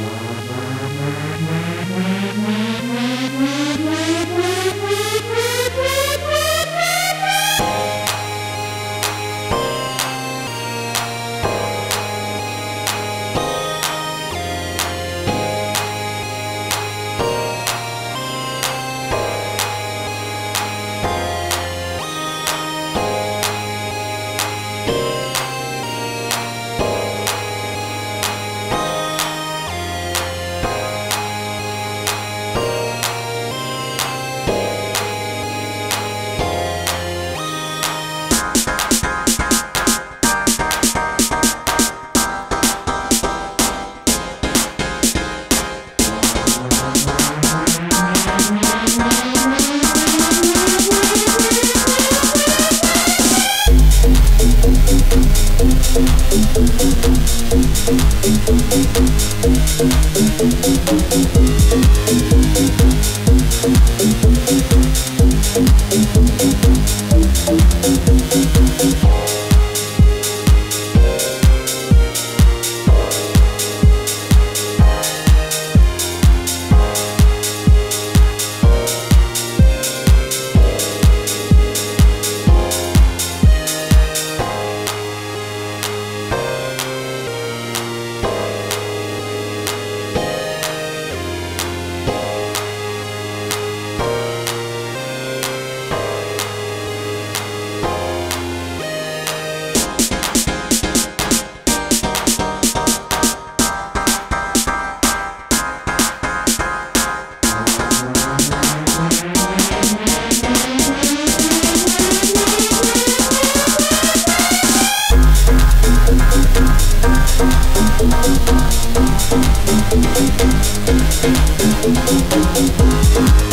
Música thank you Thank